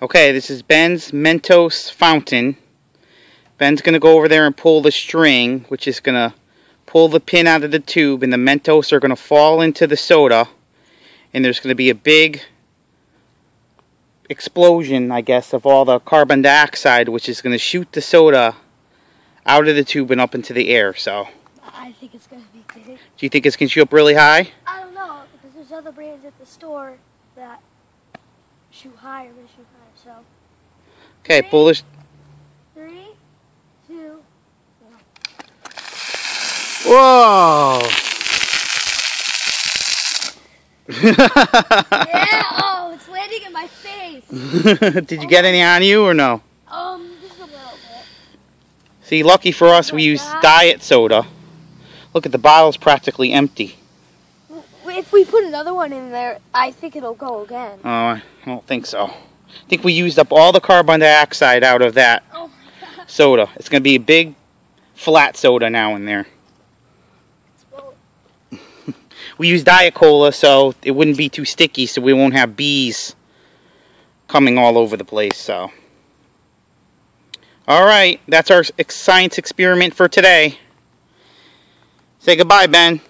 Okay, this is Ben's Mentos fountain. Ben's going to go over there and pull the string, which is going to pull the pin out of the tube, and the Mentos are going to fall into the soda, and there's going to be a big explosion, I guess, of all the carbon dioxide, which is going to shoot the soda out of the tube and up into the air. So, I think it's going to be big. do you think it's going to shoot up really high? I don't know, because there's other brands at the store that shoot higher, they shoot higher. So, Okay, pull this. three, two, Whoa! yeah! Oh, it's landing in my face. Did you get any on you or no? Um, just a little bit. See, lucky for us, we use diet soda. Look at the bottle's practically empty. If we put another one in there, I think it'll go again. Oh, I don't think so. I think we used up all the carbon dioxide out of that Oh soda. It's going to be a big flat soda now in there. We use Diet Cola so it wouldn't be too sticky so we won't have bees coming all over the place. So, Alright, that's our science experiment for today. Say goodbye, Ben.